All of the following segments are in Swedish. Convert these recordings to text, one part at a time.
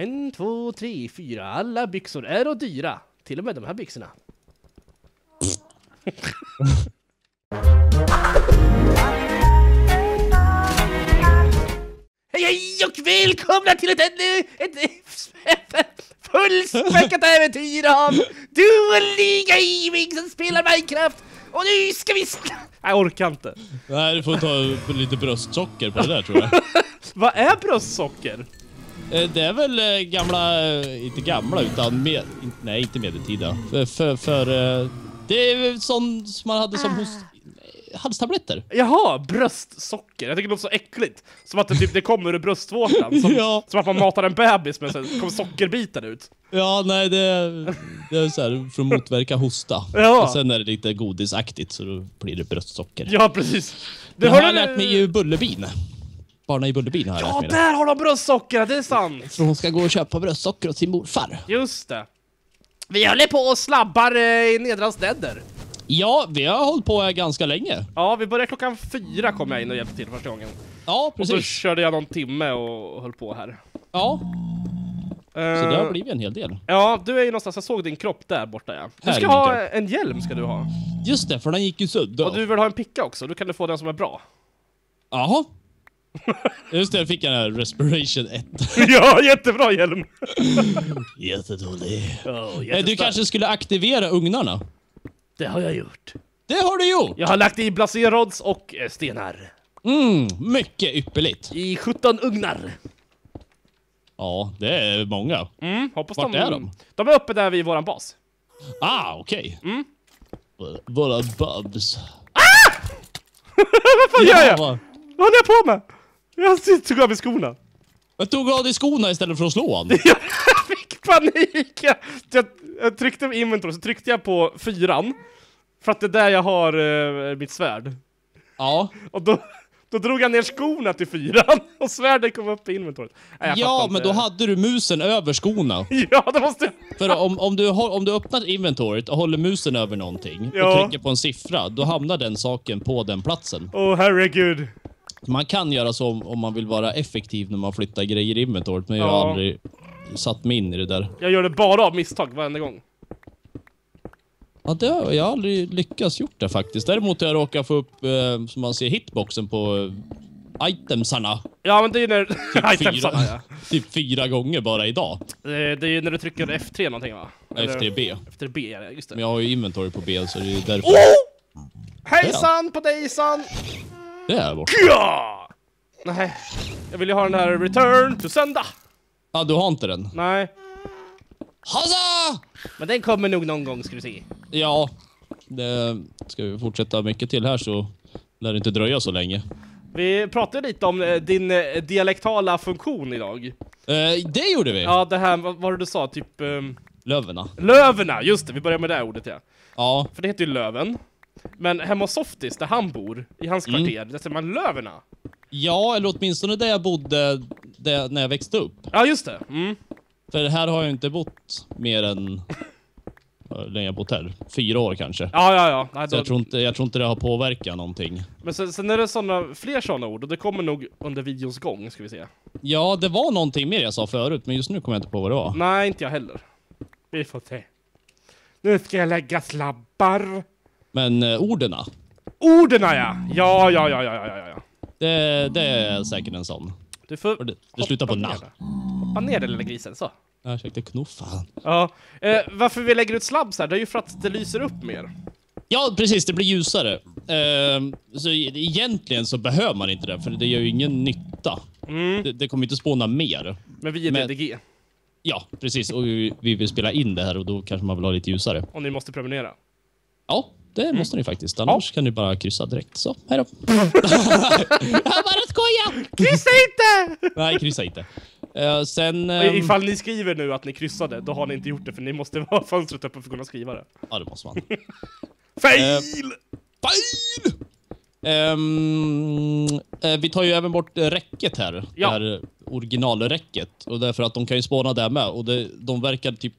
En, två, tre, fyra. Alla byxor är och dyra. Till och med de här byxorna. Hej hej och välkomna till ett, ett, ett, ett fullspäckat äventyr av Dual Gaming som spelar Minecraft! Och nu ska vi... Jag orkar inte. Nej, du får ta lite bröstsocker på det där tror jag. Vad är bröstsocker? Eh, Det är väl eh, gamla, eh, inte gamla utan med, nej inte medeltida. För, för, för det är sånt som man hade som hos, eh, halstabletter. Jaha, bröstsocker. Jag tycker det låter så äckligt. Som att det, typ, det kommer ur bröstvårtan. Som, Ja. som att man matar en bebis med så här, kommer sockerbitar ut. Ja, nej det, det är så här för att motverka hosta. Ja. Och sen är det lite godisaktigt så då blir det bröstsocker. Ja, precis. Det Det jag lärt mig i Bullerbyn. Barna i Bullerbyn har jag Ja, lärt mig det. där har de bröstsocker, det är sant. För hon ska gå och köpa bröstsocker åt sin morfar. Just det. Vi håller på och slabbar eh, i Nedrans Nedder. Ja, vi har hållit på ganska länge. Ja, vi började klockan fyra kom jag in och hjälpte till första gången. Ja, Och så precis. körde jag någon timme och höll på här. Ja, så det har Eh, blivit en hel del. Ja, du är ju någonstans, jag såg din kropp där borta ja. Du Här ska är min ha en hjälm ska du ha. Just det, för den gick ju sönder. Och du vill ha en picka också, då kan du få den som är bra. Jaha. Just det, jag fick den här Respiration 1. ja, jättebra hjälm! Jättedålig. Oh, Du kanske skulle aktivera ugnarna? Det har jag gjort. Det har du gjort! Jag har lagt i blasérods och eh, stenar. Mm, mycket ypperligt. I 17 ugnar. Ja, det är många. Mm, hoppas Vart de... är de? De är uppe där vid våran bas. Ah, okej. Mm. Våra- bubs. Vad gör jag? va? Vad håller jag på med? Jag tog av mig skorna. Jag tog av dig skorna istället för att slå honom. Jag fick panik! Jag, jag, jag tryckte på inventory, så tryckte jag på fyran. För att det är där jag har eh, mitt svärd. Ja. Och då, då drog jag ner skorna till fyran och svärdet kom upp i inventoryt. Nej, Ja, men då hade du musen över skorna. Ja, det måste jag... För om, om, du, om du öppnar inventoriet och håller musen över någonting Ja. och trycker på en siffra, då hamnar den saken på den platsen. Åh herregud. Man kan göra så om, om man vill vara effektiv när man flyttar grejer i inventoriet, men jag Ja. har aldrig satt mig in i det där. Jag gör det bara av misstag varenda gång. Ja, det har, jag har aldrig lyckats gjort det faktiskt. Däremot har jag råkat få upp, eh, som man ser, hitboxen på eh, itemsarna Ja, men det är ju när... Typ Itemsarna, fyra, typ fyra gånger bara idag. ja. Eh, Det är ju när du trycker F3 någonting va? Eller- Efter B. Efter B, ja, just Men det. jag har ju inventory på B, så det är därför Oh! Hejsan på dejsan! Det är bort. Ja! Nej, jag vill ju ha den här Return to söndag. Ja, du har inte den? Nej, Hassa! men den kommer nog någon gång ska du se. Ja, det ska vi fortsätta mycket till här så lär det inte dröja så länge. Vi pratade lite om eh, din eh, dialektala funktion idag. Eh, det gjorde vi! Ja, det här, vad var det du sa? Typ... Um, Löverna. löverna, just det, vi börjar med det här ordet ja. Ja, För det heter ju Löven. Men hemma hos Softis, där han bor, i hans Mm. kvarter, där säger man Löverna. ja, eller åtminstone där jag bodde där, när jag växte upp. Ja, just det. Mm. För här har jag inte bott mer än... Länge jag bott här? Fyra år kanske. Ja, ja, ja. Nej, Så då, jag tror, inte, jag tror inte det har påverkat någonting. Men sen, sen är det såna, fler sådana ord, och det kommer nog under videons gång, ska vi se. Ja, det var någonting mer jag sa förut, men just nu kommer jag inte på vad det var. Nej, inte jag heller. Vi får se. Nu ska jag lägga slabbar. Men eh, ordena, Orden ja! Ja, ja, ja, ja, ja, ja, ja. det, det är säkert en sån. Du får Och det, det slutar på na. ner. Hoppa ner den lilla grisen, så. Jag försökte knuffa. Ja. Eh, varför vi lägger ut slabs här, det är ju för att det lyser upp mer. Ja, precis. Det blir ljusare. Ehm, så e- egentligen så behöver man inte det, för det gör ju ingen nytta. Mm. Det, det kommer inte spåna mer. Men vi är Men- DDG, Ja, precis. Och vi, vi vill spela in det här och då kanske man vill ha lite ljusare. och ni måste prenumerera. Ja, det Mm. måste ni faktiskt. Annars kan ni bara kryssa direkt. Så, hejdå. jag bara skojar! Kryssa inte! Nej, kryssa inte. Eh, sen... Ehm, Ifall ni skriver nu att ni kryssade, då har ni inte gjort det, för ni måste ha fönstret uppe för att kunna skriva det. Ja, det måste man. Fail! Fail! Ehm, eh, vi tar ju även bort räcket här. Ja. Det här originalräcket. Och därför att de kan ju spåna där med. Och det, de verkar typ...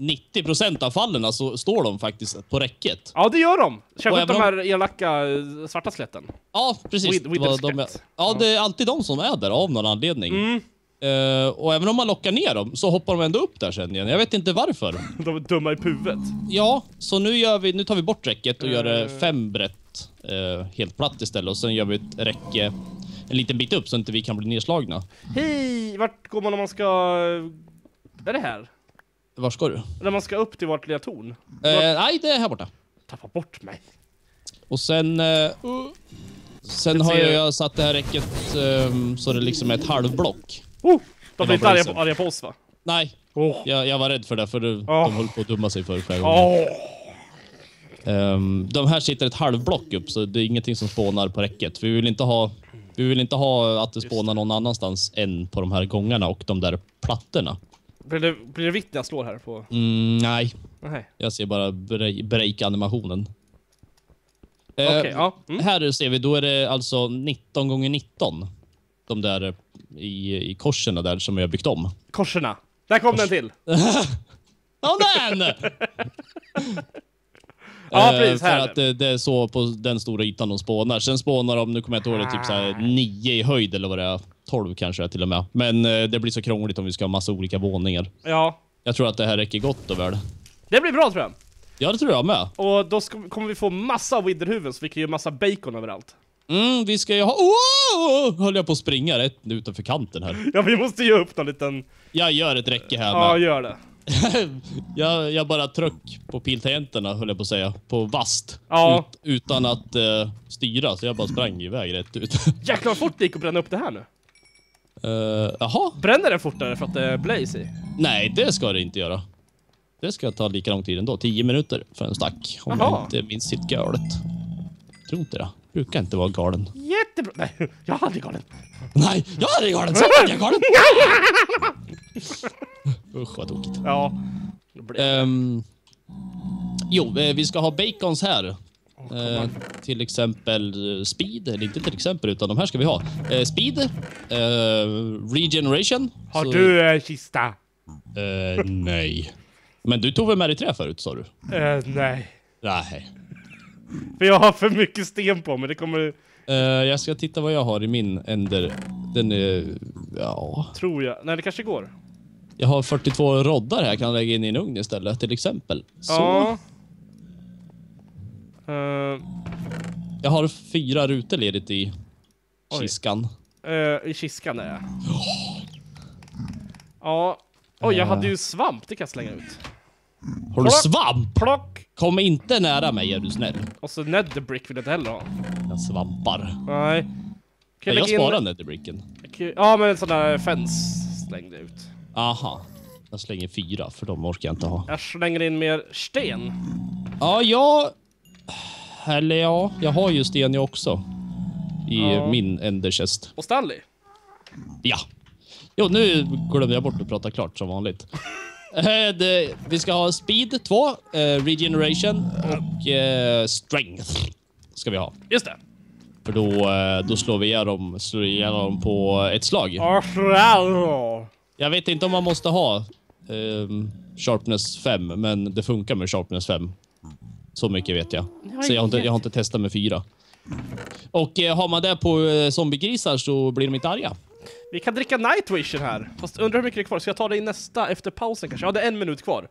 90% av fallen så står de faktiskt på räcket. Ja, det gör de! Särskilt de här elaka eh, svarta skeletten. Ja, precis. With- with de, skelett. ja, det är alltid de som är där av någon anledning. Mm. Eh, och även om man lockar ner dem så hoppar de ändå upp där sen igen. Jag vet inte varför. De är dumma i huvudet. Ja, så nu, gör vi, nu tar vi bort räcket och gör det Eh. fem brett eh, helt platt istället. Och sen gör vi ett räcke en liten bit upp så inte vi kan bli nedslagna. Hej! Vart går man om man ska... Är det här? Var ska du? När man ska upp till vårt lilla torn? Eh, nej, det är här borta. Tappa bort mig. Och sen... Eh, sen har ser- jag satt det här räcket eh, så det liksom är ett halvblock. Oh, de blir inte arga på, arga på oss va? Nej, Åh. jag, jag var rädd för det för de, Åh. de höll på att dumma sig för flera gånger. Åh. Ehm, de här sitter ett halvblock upp så det är ingenting som spånar på räcket. Vi vill inte ha, vi vill inte ha att det spånar någon annanstans än på de här gångarna och de där plattorna. Blir det, blir det vitt när jag slår här på... Mm, nej, Nej. jag ser bara break- break-animationen. Eh, ja. Mm. Här ser vi, då är det alltså 19 gånger 19 De där i, i korsen där som vi har byggt om. Korserna. Där kom den till. Ja, den! Ja, Eh, precis, För här. att det, det är så på den stora ytan de spånar. Sen spånar de, nu kommer jag inte ihåg det, typ så här 9 i höjd eller vad det är. 12 kanske till och med. Men eh, det blir så krångligt om vi ska ha massa olika våningar. Ja. Jag tror att det här räcker gott och väl. Det blir bra tror jag. Ja, det tror jag med. Och då ska, kommer vi få massa witherhuvuden så vi kan göra massa bacon överallt. Mm, vi ska ju ha... Oh! Höll jag på att springa rätt utanför kanten här. Ja, vi måste ge upp någon liten... Jag gör ett räcke här Ja, med. gör det. jag, jag bara tryck på piltangenterna, höll jag på att säga, på vast. Ja. Ut, utan att eh, styra, så jag bara sprang iväg rätt ut. Jäklar vad fort det gick att bränna upp det här nu. Uh, jaha? Bränner det fortare för att det är blaze i? Nej, det ska det inte göra. Det ska ta lika lång tid ändå. 10 minuter för en stack. Om Jaha. jag inte minns sitt galet. Tror inte det. Brukar inte vara galen. Jättebra! Nej, jag är aldrig galen. Nej, jag är galen! Säg att jag är galen! Usch vad tokigt. Ja. Ehm, jo, eh, vi ska ha bacons här. Eh, till exempel eh, speed, eller inte till exempel, utan de här ska vi ha. Eh, speed, eh, regeneration. Har så- du en kista? Eh, nej. Men du tog väl med dig trä förut, sa du? Eh, nej. Nej. För jag har för mycket sten på mig. Det kommer... Eh, jag ska titta vad jag har i min ender. Den är... Ja... Tror jag. Nej, det kanske går. Jag har 42 roddar här, jag kan lägga in i en ugn istället, till exempel. Så. Ja. Eh, Jag har fyra rutor ledigt i Oj. kiskan. eh, I kiskan är jag. Ja. Oj, jag hade ju svamp. Det kan jag slänga ut. Har du svamp? Plock! Kom inte nära mig, är du snäll. Och så netherbrick vill jag inte heller ha. Jag svampar. Nej. Kan Jag, jag lägga in- sparar netherbricken. Kan- Ja, men en sån där fens slängde ut. Aha. Jag slänger fyra, för de orkar jag inte ha. Jag slänger in mer sten. Ja, jag... Eller ja, jag har ju sten jag också. I Ja. min enderchest. Och Stanley. Ja. Jo, nu glömde jag bort att prata klart som vanligt. Eh, det, vi ska ha speed 2, eh, regeneration och eh, strength. Ska vi ha. Just det. För då, eh, då slår vi dem, slår dem på ett slag. Jag vet inte om man måste ha ehm, sharpness 5, men det funkar med sharpness 5. Så mycket vet jag. Så jag har inte, jag har inte testat med 4. Och eh, har man det på eh, zombiegrisar så blir de inte arga. Vi kan dricka night vision här. Fast undrar hur mycket det är kvar. Ska jag ta det i nästa efter pausen kanske? Ja, det är en minut kvar.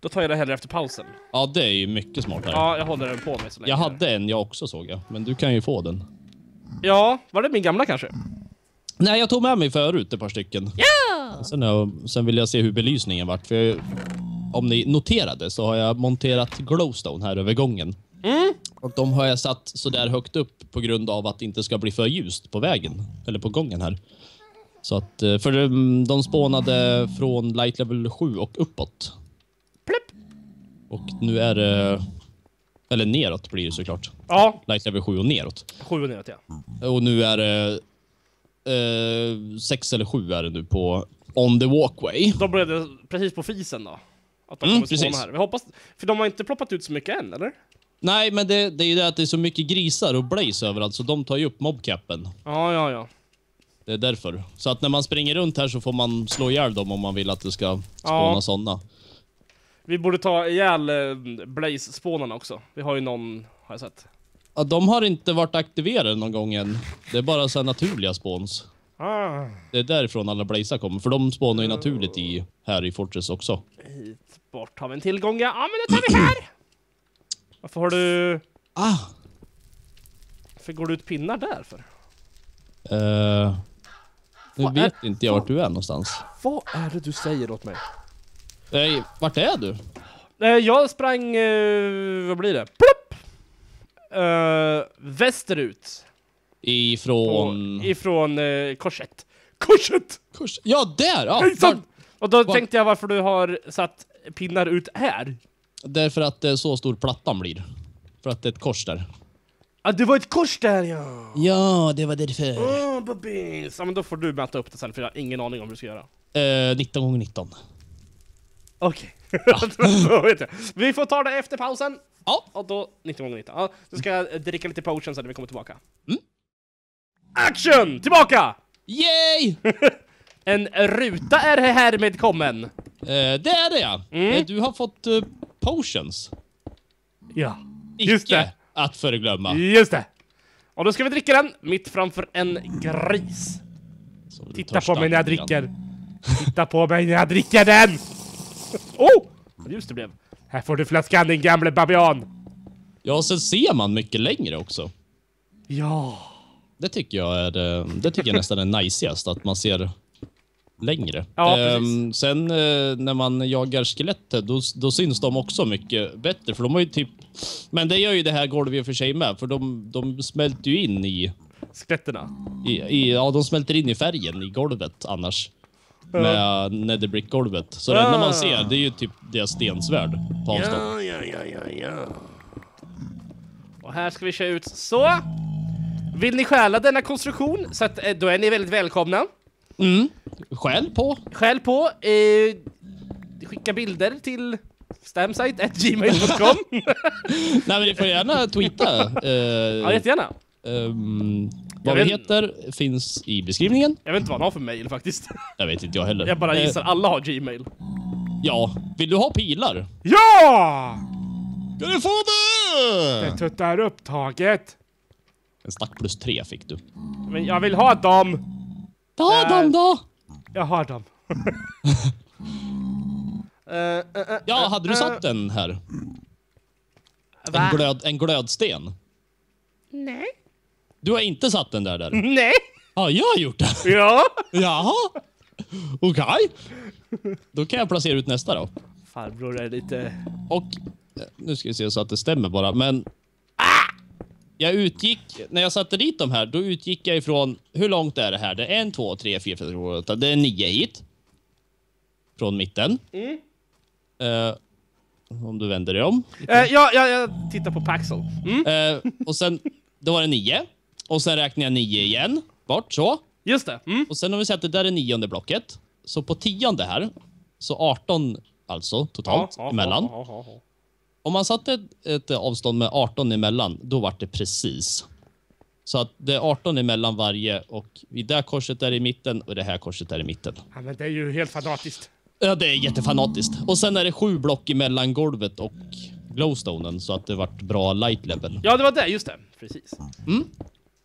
Då tar jag det hellre efter pausen. Ja, det är ju mycket smartare. Ja, jag håller den på mig så länge. Jag hade en jag också såg jag, men du kan ju få den. Ja, var det min gamla kanske? Nej, jag tog med mig förut ett par stycken. Ja! Sen, har- sen vill jag se hur belysningen vart. För jag, om ni noterade så har jag monterat glowstone här över gången. Och de har jag satt så där högt upp på grund av att det inte ska bli för ljust på vägen. Eller på gången här. Så att, eh, för de, de spånade från light level 7 och uppåt. Plupp! Och nu är det... Eller neråt blir det såklart. Ja, Light level 7 och neråt. sju och neråt ja. Och nu är det... Eh, sex eller sju är det nu på On the Walkway. Då blev det precis på fisen då. Att de Mm, kommer spåna här. Vi hoppas... För de har inte ploppat ut så mycket än, eller? Nej, men det, det är ju det att det är så mycket grisar och blaze överallt, så de tar ju upp mobcappen. Ja, ja, ja. Det är därför. Så att när man springer runt här så får man slå ihjäl dem om man vill att det ska spåna Ja. sådana. Vi borde ta ihjäl eh, Blaze-spånarna också. Vi har ju någon, har jag sett. Ja, de har inte varit aktiverade någon gång än. Det är bara så här naturliga spawns. Ah, Det är därifrån alla blazar kommer, för de spånar ju naturligt i, här i Fortress också. hit bort har vi en tillgång ja. Ja men det tar vi här! Varför har du... Ah! Varför går du ut pinnar där för? Uh, nu Vad vet är- inte jag vart du är någonstans. Vad är det du säger åt mig? Nej, vart är du? Jag sprang... Eh, vad blir det? Plupp! Eh, västerut. På, Ifrån... ifrån eh, korset. Korset! Kurs... Ja, där! Ja, Hejsan! Och då Var- tänkte jag varför du har satt pinnar ut här. Därför att det är så stor plattan blir. För att det är ett kors där. Ah, det var ett kors där ja! Ja, det var därför. Åh, oh, babys! Ja men då får du mäta upp det sen för jag har ingen aning om hur du ska göra. Eh, 19 gånger 19 Okej. Vet jag. Vi får ta det efter pausen. Ja. Och då 19 gånger 19. Ja, då ska jag dricka lite potions när vi kommer tillbaka. Mm. Action! Tillbaka! Yay! En ruta är härmed kommen. Eh, det är det ja. Mm. Eh, Du har fått eh, potions. Ja. Icke Just det. att förglömma. Just det. Och då ska vi dricka den mitt framför en gris. Titta på mig när jag dricker. Titta på mig när jag dricker den! Oh! Vad ljust det blev. Här får du flaskan din gamle babian. Ja, sen ser man mycket längre också. Ja. Det tycker jag är, eh, det tycker jag nästan är najsigast, att man ser längre. Ja, Ehm, sen eh, när man jagar skelettet, då, då syns de också mycket bättre, för de har ju typ... Men det gör ju det här golvet i och för sig med, för de, de smälter ju in i, Skeletterna. i, i... Ja, de smälter in i färgen i golvet annars. Med netherbrick-golvet. Så det enda Ah. man ser, det är ju typ deras stensvärd på avstånd. Ja, ja, ja, ja, ja. Och här ska vi köra ut så. Vill ni stjäla denna konstruktion så att, eh, då är ni väldigt välkomna. Mm. Skäl på. Skäl på. Eh, skicka bilder till stamsite.gmail.com. Nej, men ni får gärna tweeta. Eh, ja, jättegärna. Jag vad vi heter finns i beskrivningen. Jag vet inte vad han har för mail faktiskt. Jag vet inte jag heller. Jag bara Eh, gissar alla har Gmail. ja, vill du ha pilar? Ja! Ska du få det? tuttar upptaget. En stack plus tre fick du. Men jag vill ha dem. Ta Där. dem då! Jag har dem. Eh, eh, eh, Ja, eh, hade du eh, satt den här? En, glöd, en glödsten? Nej. Du har inte satt den där där? Nej. Ja, jag har gjort det. Ja. Jaha. Okej. Då kan jag placera ut nästa då. Farbror är lite... Och eh, nu ska vi se så att det stämmer bara, men jag utgick, när jag satte dit de här, då utgick jag ifrån, hur långt är det här? Det är en, två, tre, fyra, fem, sex, åtta, det är nio hit. Från mitten. Mm. Eh, om du vänder dig om. Eh, ja, ja, jag tittar på Paxel. Mm. Eh, och sen, då var det nio. Och sen räknar jag nio igen, bort så. Just det. Mm. Och sen om vi säger att det där är nionde blocket, så på tionde här, så 18 alltså totalt emellan. Ja, ja, ja. Om man satte ett, ett avstånd med 18 emellan, då vart det precis. Så att det är 18 emellan varje och i det här korset är i mitten och det här korset är i mitten. Ja, men det är ju helt fanatiskt. Ja, det är jättefanatiskt. Och sen är det sju block emellan golvet och glowstonen så att det vart bra light level. Ja, det var det. Just det. Precis.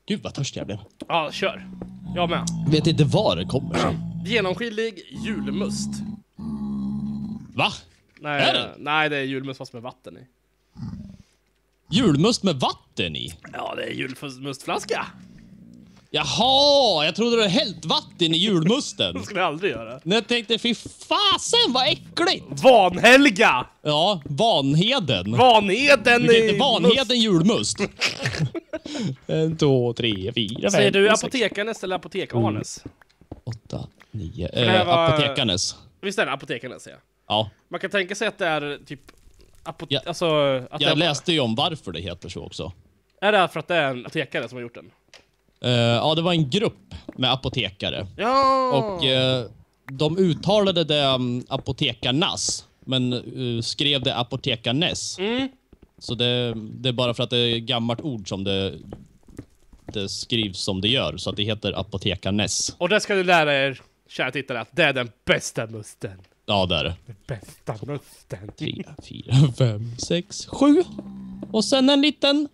Gud vad törstig jag blev. Ja, kör. Jag med. Vet inte var det kommer sig. Genomskinlig julmust. Va? Nej, Är det? nej, det är julmust fast med vatten i. Julmust med vatten i? Ja, det är julmustflaska. Jaha, jag trodde du hade hällt vatten i julmusten. Det skulle jag aldrig göra. Men jag tänkte, fy fasen vad äckligt! Vanhelga! Ja, Vanheden. Vanheden Du i Vanheden julmust. en, två, tre, fyra, fem, Säger du apotekarnes eller apotek-Arnes? åtta, nio. Eh, var- Apotekarnes. Visst är det apotekarnes? Ja. Ja, Man kan tänka sig att det är typ... Apot Ja. Alltså... Att det jag är, läste ju om varför det heter så också. är det för att det är en apotekare som har gjort den? Eh, ja, det var en grupp med apotekare. Ja! Och eh, de uttalade det um, apotekarnas, men eh, skrev det apotekarnes. Mm. Så det, det är bara för att det är ett gammalt ord som det, det skrivs som det gör, så att det heter apotekarnes. Och det ska du lära er, kära tittare, att det är den bästa musten. Ja, det är det. Den bästa musten. Tre, fyra, fem, sex, sju. Och sen en liten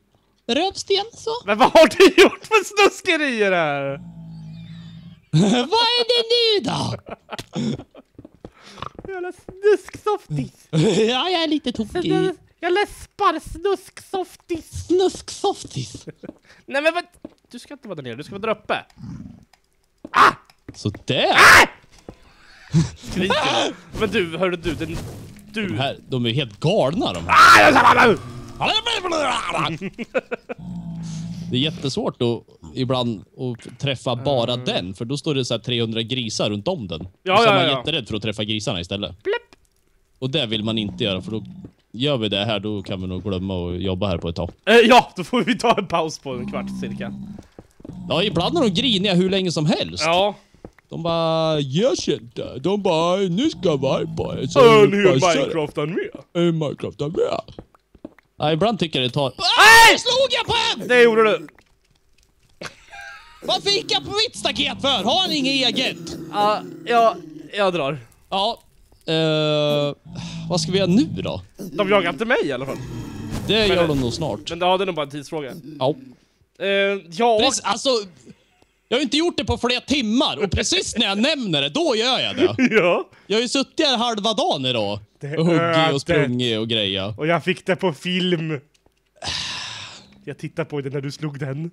rövsten så. Men vad har du gjort för snuskerier här? Vad är det nu då? Jävla snusksoftis. ja, jag är lite tokig. Jag läspar snusksoftis. Snusksoftis. Nej men vad... Du ska inte vara där nere, du ska vara där uppe. Så där. Skriker? Men du, hörru du, den... Du... De, här, de är helt galna de här. Det är jättesvårt att ibland att träffa bara den, för då står det så här 300 grisar runt om den. Ja, och så ja, är man ja. jätterädd för att träffa grisarna istället. Blipp. Och det vill man inte göra, för då gör vi det här, då kan vi nog glömma att jobba här på ett tag. Eh, ja, då får vi ta en paus på en kvart cirka. Ja, ibland är de griniga hur länge som helst. Ja. De bara, jag inte. De bara, nu ska vi på en En hel Minecraft-armé. En Minecraft med. Ja, ibland tycker jag det tar... Nej! slog jag på en! Det gjorde du. Vad fick jag på mitt staket för? Har han inget eget? Ja, ja, jag drar. Ja. Uh, vad ska vi göra nu då? De jagar inte mig i alla fall. Det Men- gör de nog snart. Men ja, det är nog bara en tidsfråga. Ja. Eh, ja, Precis, alltså... Jag har ju inte gjort det på flera timmar och precis när jag nämner det, då gör jag det. ja. Jag har ju suttit här halva dagen idag. Det Och huggit ödet. och sprungit och grejat. Och jag fick det på film. Jag tittar på det när du slog den.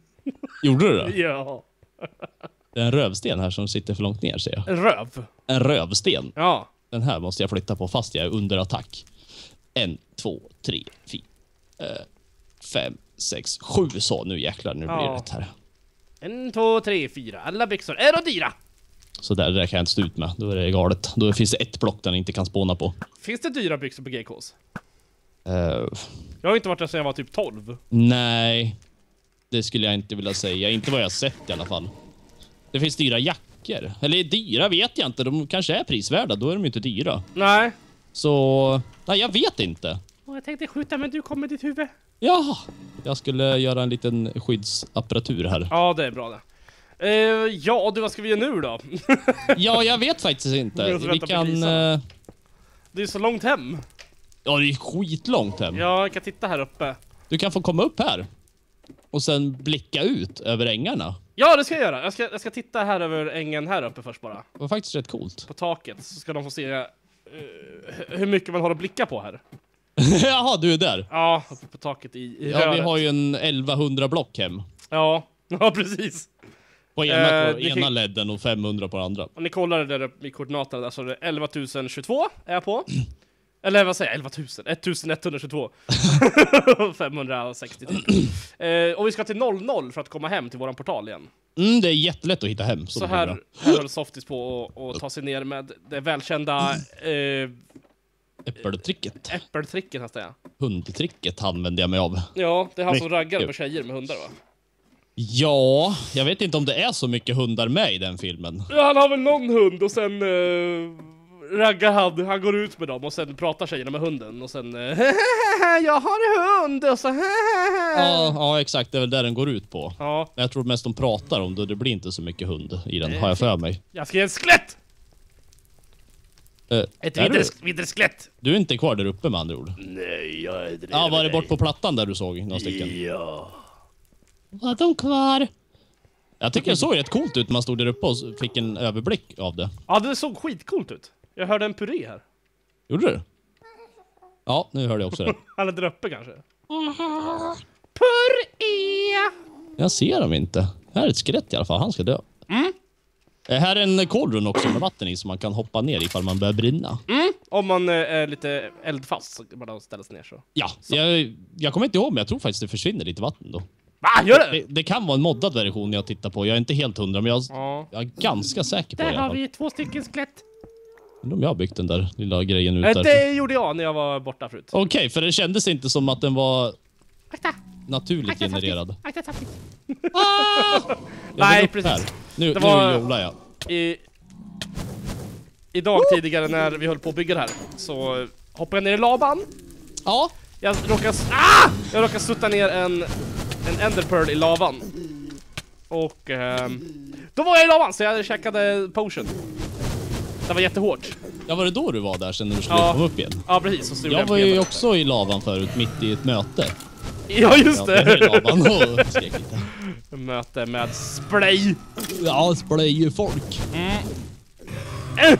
Gjorde du det? Ja. Det är en rövsten här som sitter för långt ner ser jag. En röv. En rövsten. Ja. Den här måste jag flytta på fast jag är under attack. En, två, tre, fyra, eh, fem, sex, sju så. Nu jäklar, nu blir det Ja. rätt här. En, två, tre, fyra. Alla byxor är då dyra. Så där, det där kan jag inte stå ut med. Då är det galet. Då finns det ett block den inte kan spåna på. Finns det dyra byxor på GKs? Eh, Jag har inte varit där sedan jag var typ 12. nej, det skulle jag inte vilja säga. Inte vad jag sett i alla fall. Det finns dyra jackor. Eller dyra vet jag inte. De kanske är prisvärda. Då är de ju inte dyra. Nej. Så, nej jag vet inte. Och jag tänkte skjuta men du kom med ditt huvud. Ja, jag skulle göra en liten skyddsapparatur här. Ja, det är bra det. Eh, ja, du vad ska vi göra nu då? Ja, jag vet faktiskt inte. Vi kan... eh, det är så långt hem. Ja, det är skitlångt hem. Ja, jag kan titta här uppe. Du kan få komma upp här. Och sen blicka ut över ängarna. Ja, det ska jag göra. Jag ska, jag ska titta här över ängen här uppe först bara. Det var faktiskt rätt coolt. På taket. Så ska de få se eh, hur mycket man har att blicka på här. Jaha, du är där. Ja, uppe på taket i, i Ja, röret. vi har ju en 1100 block hem. Ja, ja precis. På ena, Eh, på det ena kan- ledden och 500 på andra. Om ni kollar där uppe i koordinaterna där så är det 11 022 är jag på. Eller vad säger jag? 11 000? 1122. 560 typ. eh, och vi ska till 00 för att komma hem till våran portal igen. Mm, det är jättelätt att hitta hem. Så, Så det blir bra. här, här håller Softis på att- att ta sig ner med det välkända eh, Äppeltricket. äppeltricket nästan ja. Hundtricket använder jag mig av. Ja, det är han som raggar på tjejer med hundar va? Ja, jag vet inte om det är så mycket hundar med i den filmen. Ja, han har väl någon hund och sen eh, raggar han, han går ut med dem och sen pratar tjejerna med hunden och sen eh, Jag har hund och så Ja, ja, exakt. Det är väl där den går ut på. Ja, Men jag tror mest de pratar om det, det blir inte så mycket hund i den, har jag för mig. jag ska ge en skelett! Eh, Ett vidare, vidare skelett! du är inte kvar där uppe med andra ord? Nej, jag är Ja, var det bort på plattan där du såg några stycken? Ja. Var de kvar? Jag tycker det såg rätt coolt ut när man stod där uppe och fick en överblick av det. Ja, det såg skitcoolt ut. Jag hörde en puré här. Gjorde du? Ja, nu hörde jag också det. Är där uppe kanske. Puré! Jag ser dem inte. Här är ett skelett i alla fall. Han ska dö. Mm. Eh, Här är en kålrun också med vatten i som man kan hoppa ner ifall man börjar brinna. Om man eh, är lite eldfast så bara ställa sig ner så. Ja, jag, jag kommer inte ihåg men jag tror faktiskt det försvinner lite vatten då. Va, gör det? Det, det kan vara en moddad version jag tittar på. Jag är inte helt hundra men jag, Ja. jag är ganska säker på det i Där har vi två stycken skelett. Undrar om jag har byggt den där lilla grejen ut Eh, där. Det gjorde jag när jag var borta förut. Okej, för det kändes inte som att den var Akta! Naturligt Akta, genererad. Akta, akta. Jag Nej, precis. Här. Nu, Det var- nu jolar jag. I, idag tidigare när vi höll på att bygga det här så hoppade jag ner i lavan. Ja, Jag råkade, ah! jag råkade sutta ner en, en enderpearl i lavan. Och ehm, då var jag i lavan så jag käkade potion. Det var jättehårt. ja, var det då du var där sen när du skulle Ja. komma upp igen? Ja precis, Jag var ju också i lavan förut, mitt i ett möte. Ja just det! möte med Splay. Ja, spelar ju folk. Äh!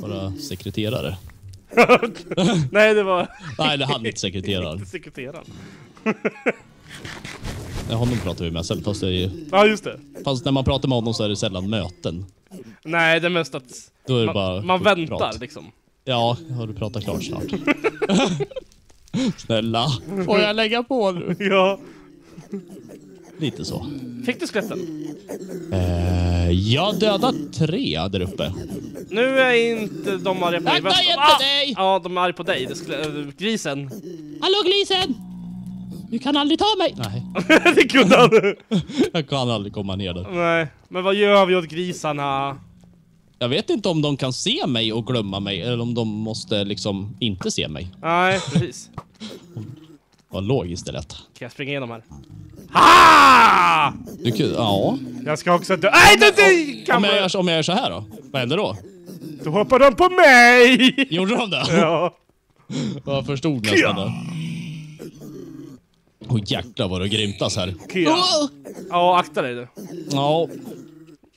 Bara sekreterare. Nej, det var Nej, det han inte sekreteraren. inte sekreteraren. Ja, honom pratar vi med sen, fast, det är, Ja, just det. fast när man pratar med honom så är det sällan möten. Nej, det är mest att Då är det man, bara man prat. väntar liksom. Ja, har du pratat klart snart? Snälla, får jag lägga på nu? Ja. Lite så. Fick du skeletten? Eh, jag dödade tre där uppe. Nu är inte de arga på dig. Vänta, Väst- hjälp dig! Ja, de är arga på dig. Det skulle, äh, grisen. Hallå grisen! Du kan aldrig ta mig! Nej, det kunde han. jag kan aldrig komma ner där. Nej, men vad gör vi åt grisarna? Jag vet inte om de kan se mig och glömma mig, eller om de måste liksom inte se mig. Nej, precis. Vad logiskt det lät. Kan jag springa igenom här? Ha! Du, kan- ja. Jag ska också dö. Nej, du, du, kan Om jag, gör, om jag gör så här då? Vad händer då? Då hoppar de på mig! Gjorde de det? Ja. Jag förstod nästan det. Åh jäklar vad det grymtas här. Ja, akta dig du. Ja,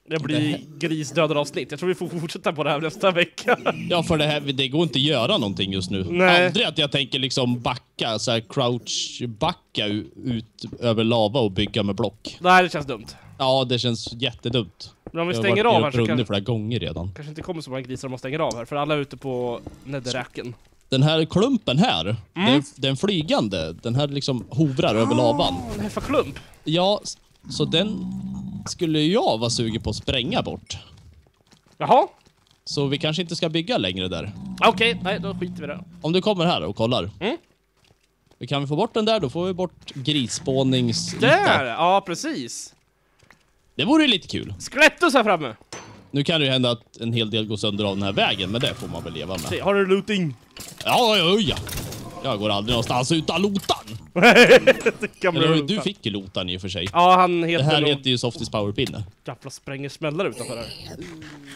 Det blir grisdödaravsnitt. Jag tror vi får fortsätta på det här nästa vecka. ja, för det här, det går inte att göra någonting just nu. Nej. Aldrig att jag tänker liksom backa, så här crouch backa u- ut över lava och bygga med block. Nej, det känns dumt. Ja, det känns jättedumt. Men om vi stänger av här så kanske, flera gånger redan. kanske inte kommer så många grisar om man stänger av här. För alla är ute på nederräken. Den här klumpen här, Mm. den, den flygande, den här liksom hovrar över lavan. En heffaklump. Ja, s- så den skulle jag vara sugen på att spränga bort. Jaha. Så vi kanske inte ska bygga längre där. Okej, nej då skiter vi det. Om du kommer här och kollar. Mm. Vi Kan vi få bort den där, då får vi bort grisspåningsyta. Där! Ja, precis. Det vore ju lite kul. Skelettus här framme. Nu kan det ju hända att en hel del går sönder av den här vägen, men det får man väl leva med. Se, har du looting? Ja, ja, ja. Jag går aldrig någonstans utan lotan. Eller du fick ju lotan i och för sig. Ja, han Det heter här nog... heter ju Softies powerpinne. Jävla spränger smällar utanför här.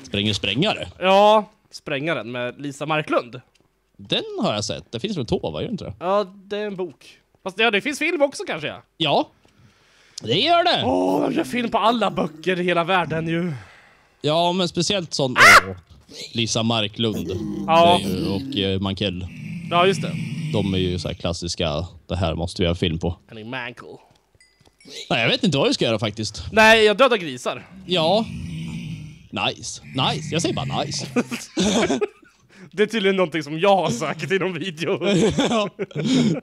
Spränger sprängare. Ja, sprängaren med Lisa Marklund. Den har jag sett. Det finns väl Tova, gör det inte det? Ja, det är en bok. Fast ja, det finns film också kanske ja. Ja. Det gör det! Åh, det är film på alla böcker i hela världen ju. Ja, men speciellt sån... Åh, Lisa Marklund Ja. Det ju- och eh, Mankell. Ja, just det. De är ju så här klassiska, det här måste vi göra film på. Henning Mankell. Nej, jag vet inte vad vi ska göra faktiskt. Nej, jag dödar grisar. Ja. Nice. Nice. Jag säger bara nice. Det är tydligen någonting som jag har sagt i någon video. ja.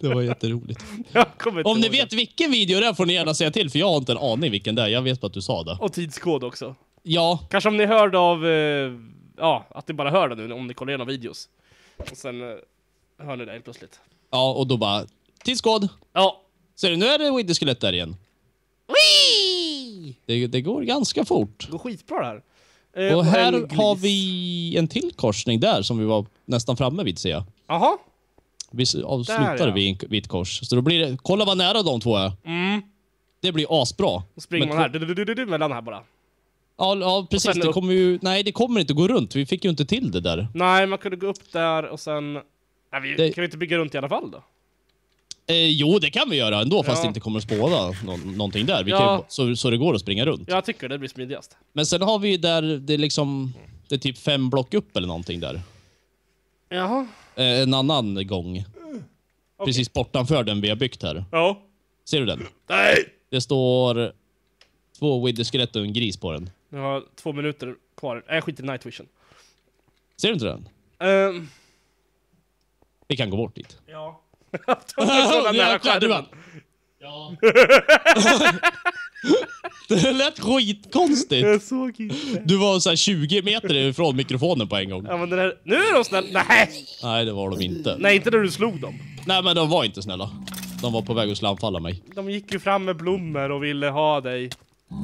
Det var jätteroligt. Om ni det. vet vilken video det är får ni gärna säga till, för jag har inte en aning vilken det är. Jag vet bara att du sa det. Och tidskod också. Ja, Kanske om ni hörde av... Eh, ja, att ni bara hör det nu om ni kollar igenom videos. Och sen hör ni det helt plötsligt. ja och då bara... Tidskod! Ja. Ser du, nu är det Widdy Skelett där igen. Det, det går ganska fort. Det går skitbra det här. Eh, Och här gris. har vi en till korsning där som vi var nästan framme vid ser jag. Jaha. Vi avslutade Där, ja. vid, ett kors. Så då blir det, kolla vad nära de två är. Mm. Det blir asbra. Då springer Men man här du, du, du, mellan här bara. Ja, ja precis. Det kommer ju, nej, det kommer inte gå runt. Vi fick ju inte till det där. Nej, man kunde gå upp där och sen... Nej, vi, Det- Kan vi inte bygga runt i alla fall då? Eh, jo, det kan vi göra ändå, fast Ja. det inte kommer att spåda nå någonting där. Vi kan Ja. ju, så, så det går att springa runt. Jag tycker det blir smidigast. Men sen har vi ju där, det är liksom, det är typ fem block upp eller någonting där. Jaha. Eh, en annan gång. Precis bortanför den vi har byggt här. Ja. Ser du den? Nej! Det står två Wither-skelett och en gris på den. Nu har jag två minuter kvar. Nej, jag skiter i night vision. Ser du inte den? Ehm, Vi kan gå bort dit. ja. Jag var nära skärmen. Ja. det lät skitkonstigt. Jag såg inte. Du var så här 20 meter ifrån mikrofonen på en gång. Ja, men den här... Nu är de snälla. Nej! Nej, det var de inte. Nej, inte när du slog dem. Nej, men de var inte snälla. De var på väg att slamfalla mig. De gick ju fram med blommor och ville ha dig.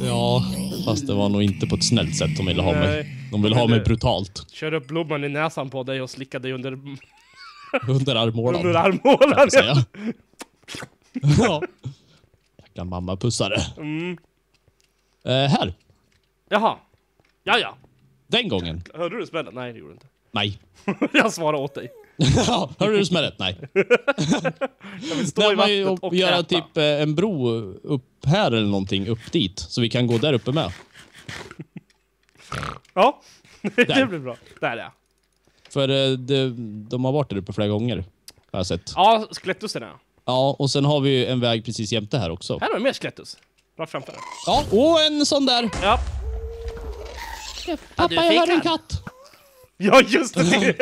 Ja, fast det var nog inte på ett snällt sätt de ville ha mig. Nej. De ville Men ha mig brutalt. Körde upp blomman i näsan på dig och slickade dig under, Under armhålan. under armhålan. säga. ja. Jäkla mamma-pussare. Mm. Eh, här. Jaha. Ja, ja. Den gången. Hörde du smällen? Nej, det gjorde du inte. Nej. jag svarade åt dig. Ja, hörde du rätt? Nej. Jag vill stå Nej, i vattnet och göra äta. typ eh, en bro upp här eller någonting, upp dit. Så vi kan gå där uppe med. Ja, det blir bra. Där ja. För eh, det, de har varit där uppe flera gånger. Har jag sett. Ja, skelettusen ja. Ja, och sen har vi ju en väg precis jämte här också. Här har vi mer skelettus. Rakt framför. Ja, och en sån där. Ja. Pappa, du jag har fikar. en katt. Ja, just det!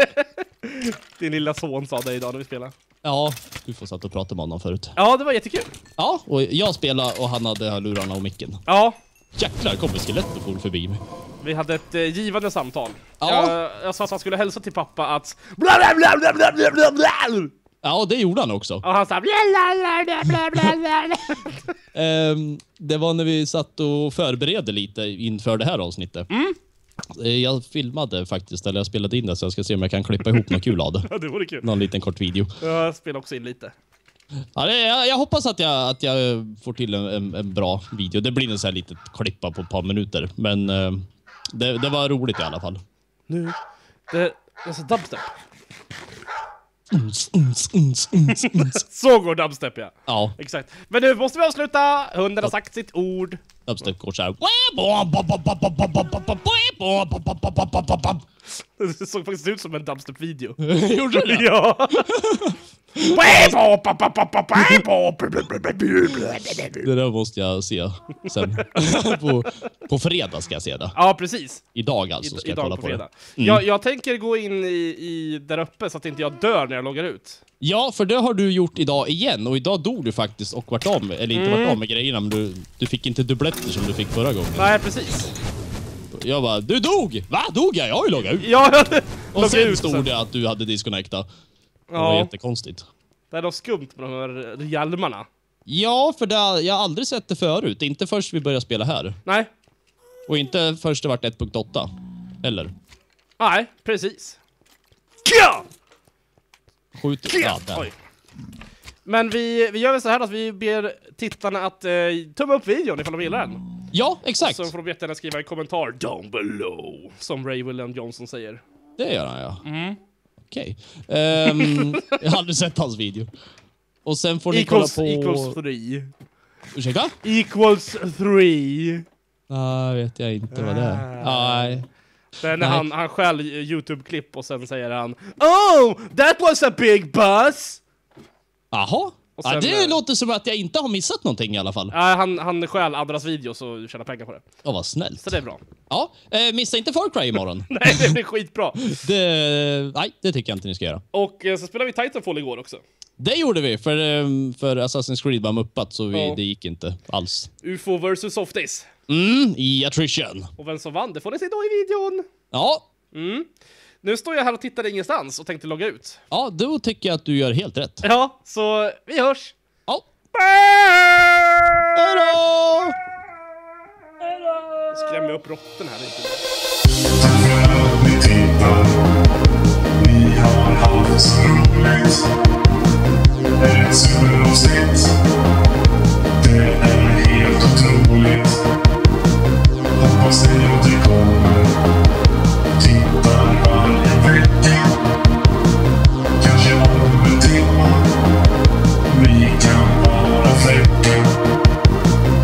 Din lilla son sa det idag när vi spelade. Ja, du får satt och prata med honom förut. Ja, det var jättekul. Ja, och jag spelade och han hade lurarna och micken. Ja, Jäklar kommer skelettmorgon förbi mig. Vi hade ett eh, givande samtal. Ja. Jag, jag sa att han skulle hälsa till pappa att... Bla, bla, bla, bla, bla, bla, bla, bla. Ja, det gjorde han också. Och han sa... Bla, bla, bla, bla, bla, bla. um, det var när vi satt och förberedde lite inför det här avsnittet. Mm. Jag filmade faktiskt, eller jag spelade in det, så jag ska se om jag kan klippa ihop något kul av det. Ja, det vore kul. Någon liten kort video. Jag spelade också in lite. Ja, det, jag, jag hoppas att jag, att jag får till en, en, en bra video. Det blir en sån här litet klippa på ett par minuter, men eh, det, det var roligt i alla fall. Nu. Det, alltså dubstep. Uns, uns, uns, uns, uns. Så går dubstep ja. Ja, Exakt. Men nu måste vi avsluta. Hunden har sagt sitt ord. dubstep går såhär. Det såg faktiskt ut som en dubstep-video. Gjorde det? Ja! Det där måste jag se sen. på, på fredag ska jag se det. Ja, precis. Idag alltså I, ska jag idag kolla på på det. fredag. Jag, jag tänker gå in i, i där uppe så att inte jag dör när jag loggar ut. Ja, för det har du gjort idag igen och idag dog du faktiskt och vart med, eller inte vart av med grejerna, men du, du fick inte dubbletter som du fick förra gången. Nej, precis. Jag bara, du dog! Va? Dog jag? Jag har ju loggat ut. Ja, jag Och sen ut stod det att du hade disconnectat. Det var Ja, jättekonstigt. det är något skumt med de här hjälmarna. Ja, för det, jag har aldrig sett det förut. Inte först vi började spela här. Nej, Och inte först det vart 1.8. Eller? nej, precis. Ja! Skjut... Ja, där. Men vi, vi gör väl så här att vi ber tittarna att eh, tumma upp videon ifall de gillar den. Ja, exakt. Så får de jättegärna skriva en kommentar down below, som Ray William Johnson säger. Det gör han ja. Mm. Okej. Ehm, jag har aldrig sett hans video. Och sen får ni Equals, kolla på... equals three. Ursäkta? Equals three. Nej, vet jag inte vad det är. Ah. Nej. Det är när han, han stjäl YouTube-klipp och sen säger han Oh, that was a big buzz! Jaha. Och Ja, sen, det eh, låter som att jag inte har missat någonting i alla fall. Ja, han, han stjäl andras videos och tjänar pengar på det. Ja, vad snällt. Så det är bra. Ja, eh, missa inte Far Cry imorgon. Nej, det blir skitbra. det, nej, det tycker jag inte ni ska göra. Och eh, så spelade vi Titanfall igår också. Det gjorde vi, för, eh, för Assassin's Creed var muppat så vi, Ja. det gick inte alls. UFO vs Softies. Mm, i attrition. Och vem som vann, det får ni se då i videon. Ja, nu står jag här och tittar ingenstans och tänkte logga ut. Ja, då tycker jag att du gör helt rätt. Ja, så vi hörs. Ja. Hejdå! då! Skrämmer upp råtten här lite. Ni tittar. Ni har haft så roligt. Ett superavsnitt. Det är helt otroligt. Hoppas ni kommer